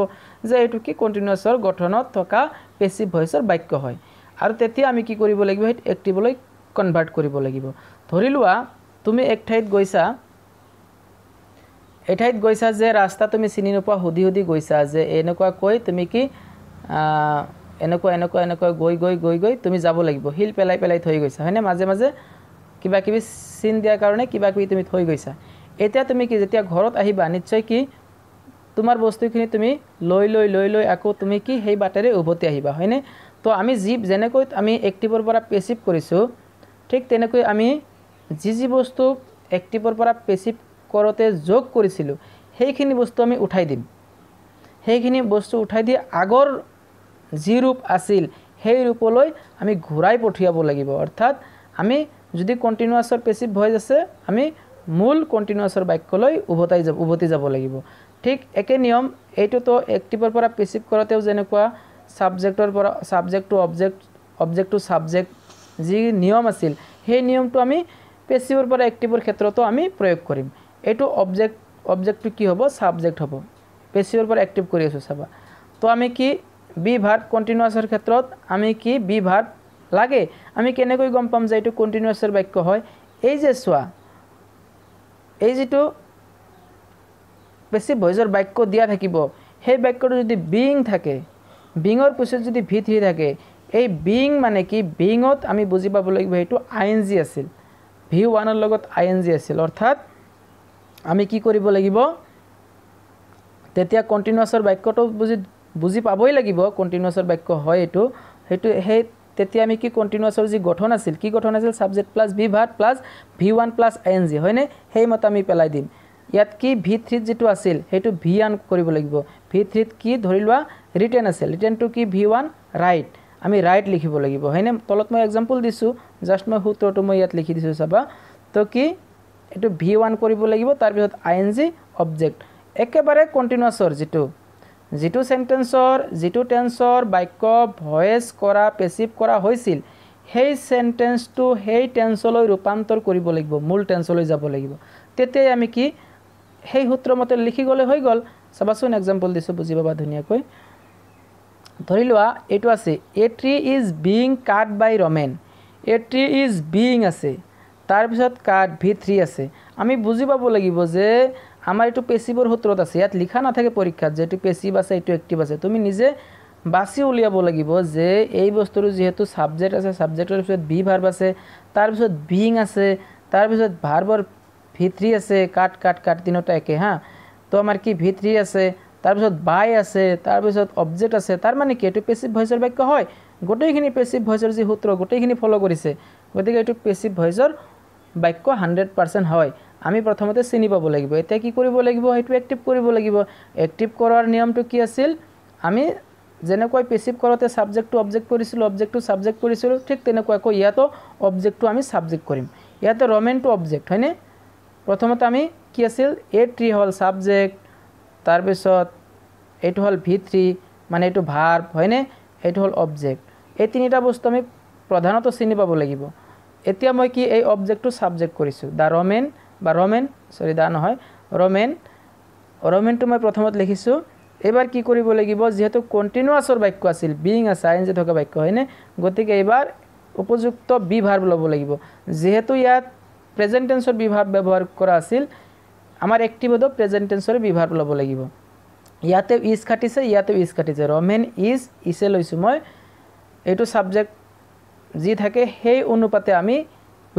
যে এইটো কি কণ্টিনিউৱাছৰ গঠনত থকা পেচিভ ভইচৰ বাক্য হয়। আৰু তেতিয়া আমি কি কৰিব লাগিব সেই এক্টিভলৈ কনভাৰ্ট কৰিব লাগিব। ধৰি লোৱা তুমি এক ঠাইত গৈছা এঠাইত গৈছা যে ৰাস্তা তুমি চিনি নোপোৱা সুধি সুধি গৈছা যে এনেকুৱাকৈ তুমি কি এনেকুৱা এনেকুৱা এনেকুৱা গৈ গৈ গৈ গৈ তুমি যাব লাগিব। শিল পেলাই পেলাই থৈ গৈছা। হয়নে? মাজে মাজে কিবা কিবি চিন দিয়াৰ কাৰণে কিবা কিবি তুমি থৈ গৈছা। এতিয়া তুমি কি যেতিয়া ঘৰত আহিবা নিশ্চয় কি তোমাৰ বস্তুখিনি তুমি লৈ লৈ লৈ লৈ আকৌ তুমি কি সেই বাটেৰে উভতি আহিবা হয়নে? তো আমি যি যেনেকৈ আমি এক্টিভৰ পৰা পেচিভ কৰিছোঁ ঠিক তেনেকৈ আমি যি যি বস্তু এক্টিভৰ পৰা পেচিভ কৰোঁতে যোগ কৰিছিলোঁ সেইখিনি বস্তু আমি উঠাই দিম। সেইখিনি বস্তু উঠাই দি আগৰ যি ৰূপ আছিল সেই ৰূপলৈ আমি ঘূৰাই পঠিয়াব লাগিব। অৰ্থাৎ আমি যদি কণ্টিনিউৱাছৰ পেচিভ ভইচ আছে আমি মূল কণ্টিনিউৱাছৰ বাক্যলৈ উভতাই যাব উভতি যাব লাগিব। ঠিক একে নিয়ম এইটোতো এক্টিভৰ পৰা পেচিভ কৰোঁতেও যেনেকুৱা ছাবজেক্টৰ পৰা subject to object object to subject যি নিয়ম আছিল সেই নিয়মটো আমি পেচিভৰ পৰা এক্টিভৰ ক্ষেত্ৰতো আমি প্ৰয়োগ কৰিম। এইটো অবজেক্ট অবজেক্টটো কি হ'ব? ছাবজেক্ট হ'ব। পেচিভৰ পৰা এক্টিভ কৰি আছোঁ চাবা। তো আমি কি বি ভাৰ্ব কণ্টিনিউৱাছৰ ক্ষেত্ৰত আমি কি বি ভাৰ্ব লাগে? আমি কেনেকৈ গম পাম যে এইটো কণ্টিনিউৱাছৰ বাক্য হয়? এই যে চোৱা এই যিটো বেছি ভইচৰ বাক্য দিয়া থাকিব সেই বাক্যটো যদি বিং থাকে বিঙৰ পিছত যদি ভি থ্ৰী থাকে এই বিং মানে কি? বিঙত আমি বুজি পাব লাগিব সেইটো আই এন জি আছিল ভি ওৱানৰ লগত আই এন জি আছিল। অৰ্থাৎ আমি কি কৰিব লাগিব? তেতিয়া কণ্টিনিউৱাছৰ বাক্যটো বুজি বুজি পাবই লাগিব। কণ্টিনিউৱাছৰ বাক্য হয় এইটো। সেইটো সেই তেতিয়া আমি কি কণ্টিনিউৱাছৰ যি গঠন আছিল কি গঠন আছিল? ছাবজেক্ট প্লাছ ভি ভাত plus V one plus I N G হয়নে? সেইমতে আমি পেলাই দিম। ইয়াত কি ভি থ্ৰীত যিটো আছিল সেইটো ভি ওৱান কৰিব লাগিব। ভি থ্ৰীত কি ধৰি লোৱা ৰিটেন আছিল। ৰিটেনটো কি? ভি ওৱান ৰাইট আমি ৰাইট লিখিব লাগিব হয়নে? তলত মই এক্সাম্পল দিছোঁ। জাষ্ট মই সূত্ৰটো মই ইয়াত লিখি দিছোঁ চাবা। তো কি? এইটো ভি ওৱান কৰিব লাগিব তাৰপিছত আই এন জি অবজেক্ট একেবাৰে কণ্টিনিউৱাছৰ যিটো যিটো চেণ্টেঞ্চৰ যিটো টেন্সৰ বাক্য ভইচ কৰা পেচিভ কৰা হৈছিল সেই চেণ্টেঞ্চটো সেই টেন্সলৈ ৰূপান্তৰ কৰিব লাগিব মূল টেন্সলৈ যাব লাগিব। তেতিয়াই আমি কি সেই সূত্ৰমতে লিখি গ'লে হৈ গ'ল। চাবাচোন এক্সাম্পল দিছোঁ বুজি পাবা ধুনীয়াকৈ। ধৰি লোৱা এইটো আছে a tree is being cut by Raman a tree is being আছে তাৰপিছত কাট ভি থ্ৰী আছে। আমি বুজি পাব লাগিব যে আমাৰ এইটো পেচিভৰ সূত্ৰত আছে। ইয়াত লিখা নাথাকে পৰীক্ষাত যে এইটো পেচিভ আছে এইটো এক্টিভ আছে। তুমি নিজে বাছি উলিয়াব লাগিব যে এই বস্তুটো যিহেতু ছাবজেক্ট আছে ছাবজেক্টৰ পিছত বি ভাৰ্ব আছে তাৰপিছত বিং আছে তাৰপিছত ভাৰ্বৰ ভি থ্ৰী আছে কাট কাট কাট তিনিটা একে হা? তো আমাৰ কি ভি থ্ৰী আছে তাৰপিছত বাই আছে তাৰপিছত অবজেক্ট আছে তাৰ মানে কি? এইটো পেচিভ ভইচৰ বাক্য হয়। গোটেইখিনি পেচিভ ভইচৰ যি সূত্ৰ গোটেইখিনি ফ'ল' কৰিছে। গতিকে এইটো পেচিভ ভইচৰ বাক্য হাণ্ড্ৰেড পাৰ্চেণ্ট হয়। আমি প্ৰথমতে চিনি পাব লাগিব। এতিয়া কি কৰিব লাগিব? সেইটো এক্টিভ কৰিব লাগিব। এক্টিভ কৰাৰ নিয়মটো কি আছিল? আমি যেনেকৈ পেচিভ কৰোঁতে ছাবজেক্টটো অবজেক্ট কৰিছিলোঁ অবজেক্টটো ছাবজেক্ট কৰিছিলোঁ ঠিক তেনেকুৱাকৈ ইয়াতো অবজেক্টটো আমি ছাবজেক্ট কৰিম। ইয়াতে ৰমেনটো অবজেক্ট হয়নে? প্ৰথমতে আমি কি আছিল? এ ট্ৰি হ'ল ছাবজেক্ট তাৰপিছত এইটো হ'ল ভি থ্ৰী মানে এইটো ভাৰ্ব হয়নে? এইটো হ'ল অবজেক্ট এই তিনিটা বস্তু আমি প্ৰধানত চিনি পাব লাগিব। এতিয়া মই কি এই অবজেক্টটো ছাবজেক্ট কৰিছোঁ? দ্য ৰমেন বা ৰমেন চৰি দা নহয় ৰমেন ৰমেনটো মই প্ৰথমত লিখিছোঁ। এইবাৰ কি কৰিব লাগিব যিহেতু কণ্টিনিউৱাছৰ বাক্য আছিল বিং আছে আইন যে থকা বাক্য হয়নে? গতিকে এইবাৰ উপযুক্ত বি ভাৰ্ব ল'ব লাগিব। যিহেতু ইয়াত প্ৰেজেণ্টেঞ্চৰ বি ভাৰ্ব ব্যৱহাৰ কৰা আছিল আমাৰ এক্টিভতো প্ৰেজেণ্টেঞ্চৰ বি ভাৰ্ব ল'ব লাগিব। ইয়াতেও ইজ কাটিছে ইয়াতেও ইজ কাটিছে। ৰমেন ইজ ইছে লৈছোঁ মই। এইটো ছাবজেক্ট যি থাকে সেই অনুপাতে আমি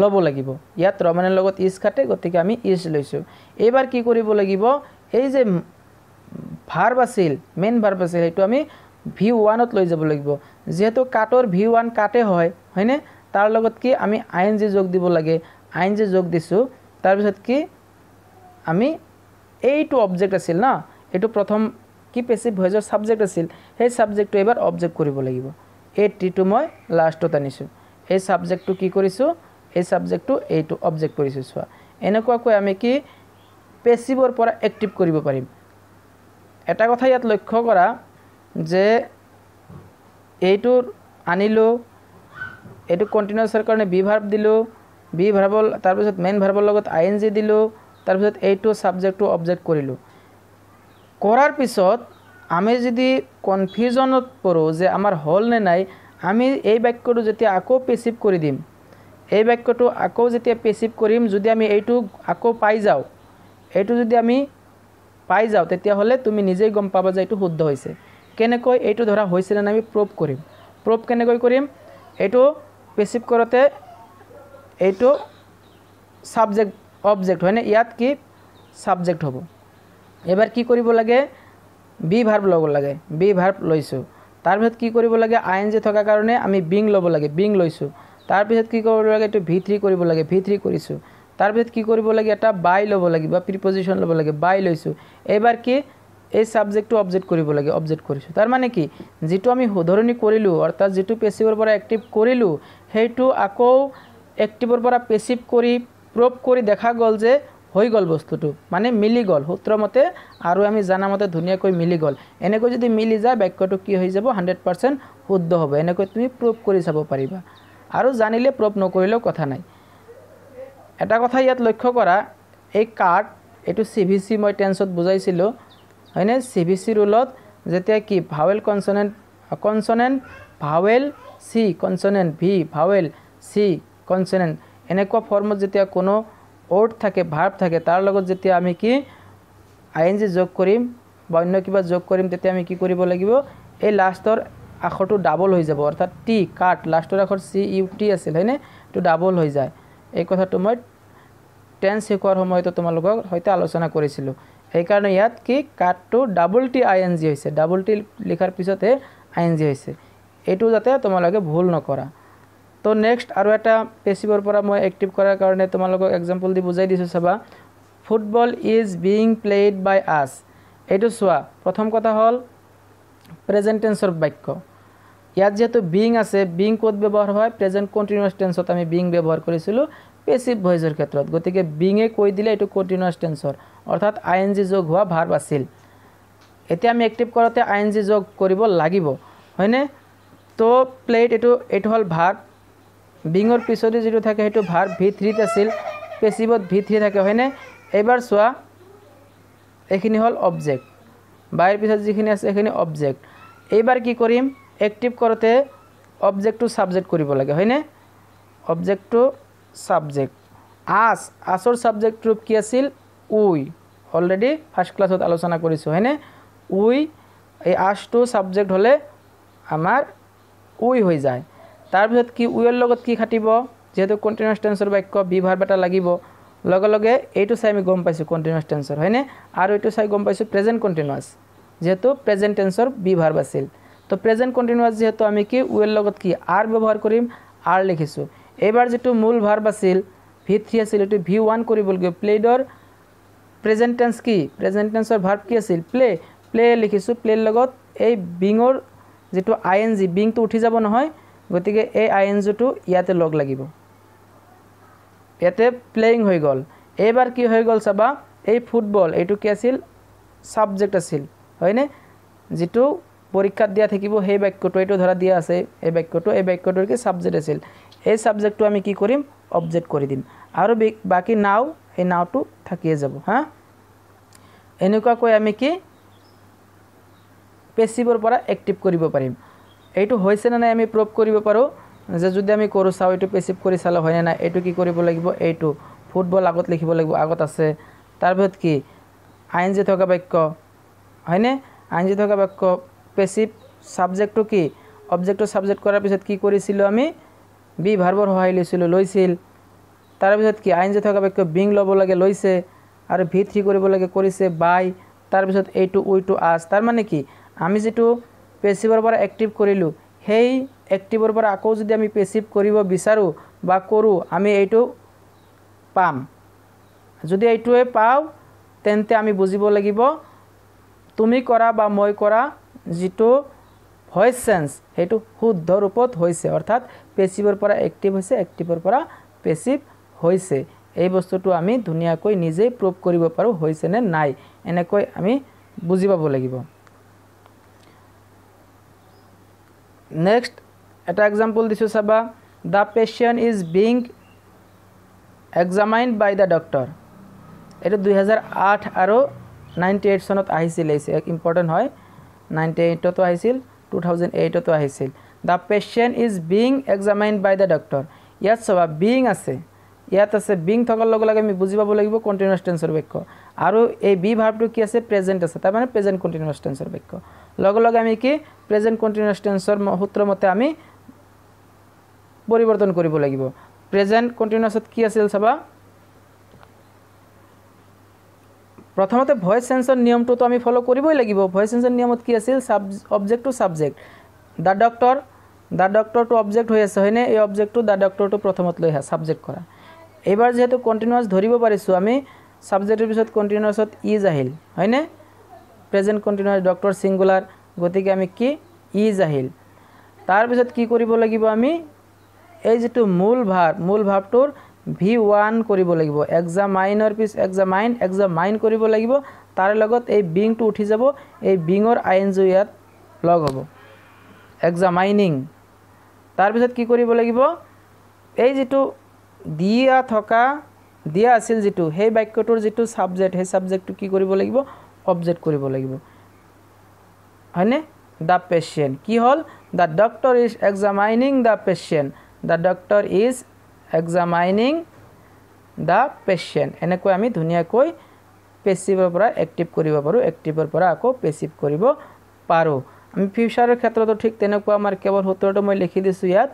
ল'ব লাগিব। ইয়াত ৰমেনৰ লগত ইজ কাটে গতিকে আমি ইজ লৈছোঁ। এইবাৰ কি কৰিব লাগিব? এই যে ভাৰ্ব আছিল মেইন ভাৰ্ব আছিল সেইটো আমি ভি ওৱানত লৈ যাব লাগিব। যিহেতু কাটৰ ভি ওৱান কাটে হয় হয়নে? তাৰ লগত কি আমি আই এন জি যোগ দিব লাগে। আই এন জি যোগ দিছোঁ। তাৰপিছত কি আমি এইটো অবজেক্ট আছিল ন? এইটো প্ৰথম কি পেচিভ ভইচৰ ছাবজেক্ট আছিল। সেই ছাবজেক্টটো এইবাৰ অবজেক্ট কৰিব লাগিব। এই টিটো মই লাষ্টত আনিছোঁ। এই ছাবজেক্টটো কি কৰিছোঁ? এই ছাবজেক্টটো এইটো অবজেক্ট কৰিছোঁ চোৱা। এনেকুৱাকৈ আমি কি পেচিভৰ পৰা এক্টিভ কৰিব পাৰিম। এটা কথা ইয়াত লক্ষ্য কৰা যে এইটোৰ আনিলোঁ এইটো কণ্টিনিউছৰ কাৰণে বি ভাৰ্ব দিলোঁ বি ভাৰ্বল তাৰপিছত মেইন ভাৰ্বৰ লগত আই এন জি দিলোঁ তাৰপিছত এইটো ছাবজেক্টটো অবজেক্ট কৰিলোঁ। কৰাৰ পিছত আমি যদি কনফিউজনত পৰোঁ যে আমাৰ হ'ল নে নাই আমি এই বাক্যটো যেতিয়া আকৌ পেচিভ কৰি দিম এই বাক্যটো আকৌ যেতিয়া পেচিভ কৰিম যদি আমি এইটো আকৌ পাই যাওঁ এইটো যদি আমি পাই যাওঁ তেতিয়াহ'লে তুমি নিজেই গম পাবা যে এইটো শুদ্ধ হৈছে। কেনেকৈ এইটো ধৰা হৈছিলে আমি প্ৰুভ কৰিম। প্ৰুভ কেনেকৈ কৰিম? এইটো পেচিভ কৰোঁতে এইটো ছাবজেক্ট অবজেক্ট হয়নে? ইয়াত কি ছাবজেক্ট হ'ব। এবাৰ কি কৰিব লাগে? বি ভাৰ্ব ল'ব লাগে। বি ভাৰ্ব লৈছোঁ তাৰপিছত কি কৰিব লাগে? আই এন জি থকাৰ কাৰণে আমি বিং ল'ব লাগে। বিং লৈছোঁ। তাৰপিছত কি কৰিব লাগে এইটো ভি থ্ৰী কৰিব লাগে ভি থ্ৰী কৰিছোঁ। তাৰপিছত কি কৰিব লাগে এটা বাই ল'ব লাগিব বা প্ৰিপজিশ্যন ল'ব লাগে বাই লৈছোঁ। এইবাৰ কি এই ছাবজেক্টটো অবজেক্ট কৰিব লাগে অবজেক্ট কৰিছোঁ। তাৰমানে কি যিটো আমি শুধৰণি কৰিলোঁ অৰ্থাৎ যিটো পেচিভৰ পৰা এক্টিভ কৰিলোঁ সেইটো আকৌ এক্টিভৰ পৰা পেচিভ কৰি প্ৰুভ কৰি দেখা গ'ল যে হৈ গ'ল বস্তুটো। মানে মিলি গ'ল সূত্ৰমতে আৰু আমি জানামতে ধুনীয়াকৈ মিলি গ'ল। এনেকৈ যদি মিলি যায় বাক্যটো কি হৈ যাব হাণ্ড্ৰেড পাৰ্চেণ্ট শুদ্ধ হ'ব। এনেকৈ তুমি প্ৰুভ কৰি চাব পাৰিবা। আৰু জানিলে প্ৰুভ নকৰিলেও কথা নাই। এটা কথা ইয়াত লক্ষ্য কৰা এই কাৰ্ড এইটো চি ভি চি মই টেন্সত বুজাইছিলোঁ হয়নে? চি ভি চি ৰুলত যেতিয়া কি vowel consonant consonant vowel C consonant V vowel C consonant এনেকুৱা ফৰ্মত যেতিয়া কোনো ৱৰ্ড থাকে ভাৰ্ব থাকে তাৰ লগত যেতিয়া আমি কি আই এন জি যোগ কৰিম বা অন্য কিবা যোগ কৰিম তেতিয়া আমি কি কৰিব লাগিব? এই লাষ্টৰ আখৰটো ডাবল হৈ যাব অৰ্থাৎ টি কাট লাষ্টৰ আখৰ চি ইউ টি আছিল হয়নে? এইটো ডাবল হৈ যায়। এই কথাটো মই টেন্স শিকোৱাৰ সময়তো তোমালোকক সৈতে আলোচনা কৰিছিলোঁ। সেইকাৰণে ইয়াত কি? কাটটো double T I N G হৈছে। ডাবল টি লিখাৰ পিছতহে আই এন জি হৈছে। এইটো যাতে তোমালোকে ভুল নকৰা। তো নেক্সট আৰু এটা পেচিভৰ পৰা মই এক্টিভ কৰাৰ কাৰণে তোমালোকক এক্সাম্পল দি বুজাই দিছোঁ চাবা। Football is being played by us এইটো চোৱা প্ৰথম কথা হ'ল প্ৰেজেণ্ট টেন্সৰ বাক্য। ইয়াত যিহেতু বিং আছে বিং ক'ত ব্যৱহাৰ হয়? প্ৰেজেণ্ট কণ্টিনিউৱাছ টেন্সত আমি বিং ব্যৱহাৰ কৰিছিলোঁ পেচিভ ভইচৰ ক্ষেত্ৰত। গতিকে বিঙে কৈ দিলে এইটো কণ্টিনিউৱাছ টেন্সৰ অৰ্থাৎ আই এন জি যোগ হোৱা ভাৰ্ব আছিল। এতিয়া আমি এক্টিভ কৰোঁতে আই এন জি যোগ কৰিব লাগিব হয়নে? তো প্লেট এইটো এইটো হ'ল ভাৰ্ব বিঙৰ পিছতে যিটো থাকে সেইটো ভাৰ্ব ভি থ্ৰীত আছিল। পেচিভত ভি থ্ৰী থাকে হয়নে? এইবাৰ চোৱা এইখিনি হ'ল অবজেক্ট বাৰ পিছত যিখিনি আছে সেইখিনি অবজেক্ট এইবাৰ কি কৰিম? এক্টিভ কৰোঁতে অবজেক্টটো ছাবজেক্ট কৰিব লাগে হয়নে? অবজেক্টটো ছাবজেক্ট আছ আছৰ ছাবজেক্ট ৰূপ কি আছিল? উই। অলৰেডি ফাৰ্ষ্ট ক্লাছত আলোচনা কৰিছোঁ হয়নে? উই এই আছটো ছাবজেক্ট হ'লে আমাৰ উই হৈ যায়। তাৰপিছত কি উইৰ লগত কি খাটিব? যিহেতু কণ্টিনিউৱাছ টেন্সৰ বাক্য বি ভাৰ্ব এটা লাগিব। লগে লগে এইটো চাই আমি গম পাইছোঁ কণ্টিনিউৱাছ টেন্সৰ হয়নে? আৰু এইটো চাই গম পাইছোঁ প্ৰেজেণ্ট কণ্টিনিউৱাছ যিহেতু প্ৰেজেণ্ট টেন্সৰ বি ভাৰ্ব আছিল। তো প্ৰেজেণ্ট কণ্টিনিউৱাছ যিহেতু আমি কি উইৰ লগত কি আৰ ব্যৱহাৰ কৰিম আৰ লিখিছোঁ। এইবাৰ যিটো মূল ভাৰ্ব আছিল ভি থ্ৰী আছিল এইটো ভি ওৱান কৰিবলগীয়া প্লেডৰ প্ৰেজেণ্ট টেন্স কি? প্ৰেজেণ্ট টেন্সৰ ভাৰ্ব কি আছিল? প্লে প্লে লিখিছোঁ প্লেৰ লগত এই বিঙৰ যিটো আই এন জি বিংটো উঠি যাব নহয় গতিকে এই আই এন জিটো ইয়াতে লগ লাগিব। ইয়াতে প্লেয়িং হৈ গ'ল। এইবাৰ কি হৈ গ'ল চাবা এই ফুটবল এইটো কি আছিল ছাবজেক্ট আছিল হয়নে? যিটো পৰীক্ষাত দিয়া থাকিব সেই বাক্যটো এইটো ধৰা দিয়া আছে এই বাক্যটো এই বাক্যটোৰ কি ছাবজেক্ট আছিল। এই ছাবজেক্টটো আমি কি কৰিম? অবজেক্ট কৰি দিম। আৰু বাকী নাও এই নাওটো থাকিয়ে যাব হা? এনেকুৱাকৈ আমি কি পেচিভৰ পৰা এক্টিভ কৰিব পাৰিম। এইটো হৈছেনে নাই আমি প্ৰুভ কৰিব পাৰোঁ? যে যদি আমি কৰোঁ চাওঁ এইটো পেচিভ কৰি চালে হয়নে নাই এইটো কি কৰিব লাগিব এইটো ফুটবল আগত লিখিব লাগিব আগত আছে। তাৰপিছত কি? আইন জি থকা বাক্য হয়নে? আইন জি থকা বাক্য পেচিভ ছাবজেক্টটো কি? অবজেক্টটো ছাবজেক্ট কৰাৰ পিছত কি কৰিছিলোঁ আমি? বি ভাৰ্বৰ সহায় লৈছিলোঁ লৈছিল। তাৰপিছত কি? আইন জি থকা বাক্য বিং ল'ব লাগে লৈছে। আৰু ভি থ্ৰী কৰিব লাগে কৰিছে বাই তাৰপিছত এইটো উইটো আছ তাৰমানে কি? আমি যিটো পেচিভৰ পৰা এক্টিভ কৰিলোঁ সেই এক্টিভৰ পৰা আকৌ যদি আমি পেচিভ কৰিব বিচাৰোঁ বা কৰোঁ আমি এইটো পাম। যদি এইটোৱে পাওঁ তেন্তে আমি বুজিব লাগিব তুমি কৰা বা মই কৰা যিটো ভইচ চেঞ্চ সেইটো শুদ্ধ ৰূপত হৈছে। অৰ্থাৎ পেচিভৰ পৰা এক্টিভ হৈছে এক্টিভৰ পৰা পেচিভ হৈছে। এই বস্তুটো আমি ধুনীয়াকৈ নিজেই প্ৰুভ কৰিব পাৰোঁ হৈছেনে নাই। এনেকৈ আমি বুজি পাব লাগিব। নেক্সট এটা এক্সাম্পল দিছোঁ চাবা। The patient is being examined by the doctor এইটো দুহেজাৰ আঠ আৰু নাইণ্টি এইট চনত আহিছিল এই ইম্পৰ্টেণ্ট হয়। নাইণ্টি এইটতো আহিছিল টু থাউজেণ্ড এইটতো আহিছিল। The patient is being examined by the doctor ইয়াত চাবা বিং আছে। ইয়াত আছে বিং থকাৰ লগে লগে আমি বুজি পাব লাগিব কণ্টিনিউৱাছ টেন্সৰ বাক্য। আৰু এই বি ভাৰ্বটো কি আছে প্ৰেজেণ্ট আছে। তাৰমানে প্ৰেজেণ্ট কণ্টিনিউৱাছ টেন্সৰ বাক্য। লগে লগে আমি কি প্ৰেজেণ্ট কণ্টিনিউৱাছ টেন্সৰ সূত্ৰমতে আমি পৰিৱৰ্তন কৰিব লাগিব। প্ৰেজেণ্ট কণ্টিনিউৱাছত কি আছিল চাবা? প্ৰথমতে ভইচ চেঞ্চৰ নিয়মটোতো আমি ফ'ল' কৰিবই লাগিব। ভইচ চেঞ্চৰ নিয়মত কি আছিল? Sub object to subject the doctor the ডক্টৰটো object হৈ আছে হয়নে? এই অবজেক্টটো দ্য ডক্টৰটো প্ৰথমত লৈ ছাবজেক্ট কৰা। এইবাৰ যিহেতু কণ্টিনিউৱাছ ধৰিব পাৰিছোঁ আমি ছাবজেক্টৰ পিছত কণ্টিনিউৱাছত ইজ আহিল হয়নে? প্ৰেজেণ্ট কণ্টিনিউৱাছ ডক্টৰ ছিংগুলাৰ গতিকে আমি কি? ইজ আহিল। তাৰপিছত কি কৰিব লাগিব আমি? এই যিটো মূল ভাৰ মূল ভাৱটোৰ ভি ওৱান কৰিব লাগিব। এক্সামাইনৰ পিছ এক্সামাইন এক্সামাইন কৰিব লাগিব। তাৰ লগত এই বিংটো উঠি যাব। এই বিঙৰ আই এন জি ইয়াত লগ হ'ব। এক্সামাইনিং তাৰপিছত কি কৰিব লাগিব? এই যিটো দিয়া থকা দিয়া আছিল যিটো সেই বাক্যটোৰ যিটো ছাবজেক্ট সেই ছাবজেক্টটো কি কৰিব লাগিব? অবজেক্ট কৰিব লাগিব। হয়নে? দ্য পেচিয়েণ্ট কি হ'ল? The doctor is examining the patient the doctor is examining the patient এনেকৈ আমি ধুনীয়াকৈ পেচিভৰ পৰা এক্টিভ কৰিব পাৰোঁ। এক্টিভৰ পৰা আকৌ পেচিভ কৰিব পাৰোঁ। আমি ফিউচাৰৰ ক্ষেত্ৰতো ঠিক তেনেকুৱা আমাৰ কেৱল সূত্ৰটো মই লিখি দিছোঁ ইয়াত।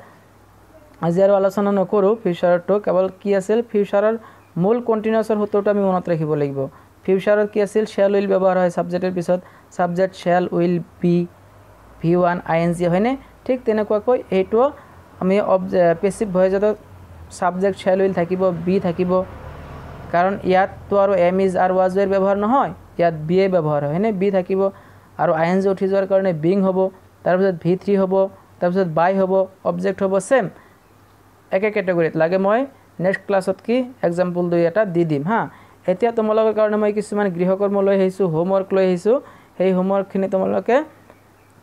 আজি আৰু আলোচনা নকৰোঁ। ফিউচাৰটো কেৱল কি আছিল? ফিউচাৰৰ মূল কণ্টিনিউছৰ সূত্ৰটো আমি মনত ৰাখিব লাগিব। ফিউচাৰত কি আছিল? শ্বেল উইল ব্যৱহাৰ হয় ছাবজেক্টৰ পিছত। Subject shall will be V one I N G হয়নে? ঠিক তেনেকুৱাকৈ এইটো আমি অবজে পেচিভ ভয়েজত ছাবজেক্ট শ্বেল উইল থাকিব বি থাকিব। কাৰণ ইয়াততো আৰু এম ইজ আৰু ৱাজ ৱেৰ ব্যৱহাৰ নহয় ইয়াত বি এ ব্যৱহাৰ হয়। হয়নে? বি থাকিব আৰু আই এন জি উঠি যোৱাৰ কাৰণে বিং হ'ব তাৰপিছত ভি থ্ৰী হ'ব তাৰপিছত বাই হ'ব অবজেক্ট হ'ব ছেম একে কেটেগৰীত লাগে মই নেক্সট ক্লাছত কি এক্সাম্পল দুই এটা দি দিম হা? এতিয়া তোমালোকৰ কাৰণে মই কিছুমান গৃহকৰ্ম লৈ আহিছোঁ হোমৱৰ্ক লৈ আহিছোঁ। সেই হোমৱৰ্কখিনি তোমালোকে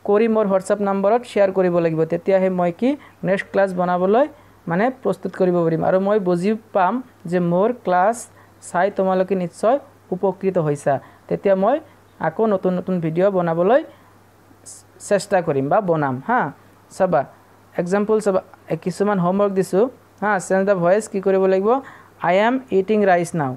কৰি মোৰ হোৱাটছআপ নম্বৰত শ্বেয়াৰ কৰিব লাগিব। তেতিয়াহে মই কি নেক্সট ক্লাছ বনাবলৈ মানে প্ৰস্তুত কৰিব পাৰিম। আৰু মই বুজি পাম যে মোৰ ক্লাছ চাই তোমালোকে নিশ্চয় উপকৃত হৈছা। তেতিয়া মই আকৌ নতুন নতুন ভিডিঅ' বনাবলৈ চেষ্টা কৰিম বা বনাম হা? চাবা এক্সাম্পল চাবা কিছুমান হোমৱৰ্ক দিছোঁ হা? চেঞ্জ দ্য ভইচ কি কৰিব লাগিব? I am eating rice now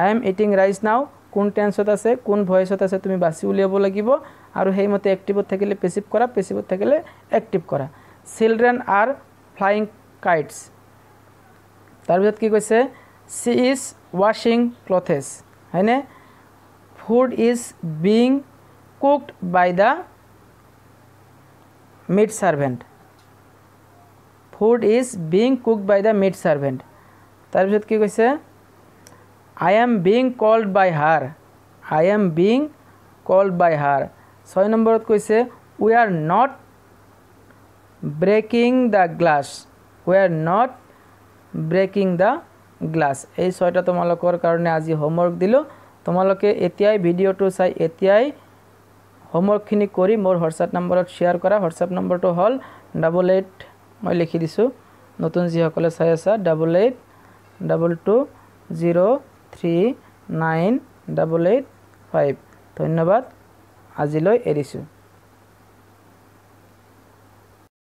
I am eating rice নাও কোন টেন্সত আছে কোন ভইচত আছে তুমি বাছি উলিয়াব লাগিব। আৰু সেইমতে এক্টিভত থাকিলে পেচিভ কৰা পেচিভত থাকিলে এক্টিভ কৰা চিলড্ৰেন আৰ ফ্লাইং কাইটছ তাৰপিছত কি কৈছে চি ইজ ৱাশ্বিং ক্লথেছ হয়নে food is being cooked by the maid servant food is being cooked by the maid servant তাৰপিছত কি কৈছে I am being called by her I am being called by her ছয় নম্বৰত কৈছে we are not breaking the glass we are not breaking the glass এই ছয়টা তোমালোকৰ কাৰণে আজি হোমৱৰ্ক দিলোঁ। তোমালোকে এতিয়াই ভিডিঅ'টো চাই এতিয়াই হোমৱৰ্কখিনি কৰি মোৰ হোৱাটছআপ নম্বৰত শ্বেয়াৰ কৰা। হোৱাটছআপ নম্বৰটো হ'ল ডাবল এইট মই লিখি দিছোঁ। নতুন যিসকলে চাই আছা double eight double two zero' three nine double eight five ধন্যবাদ। আজিলৈ এৰিছোঁ।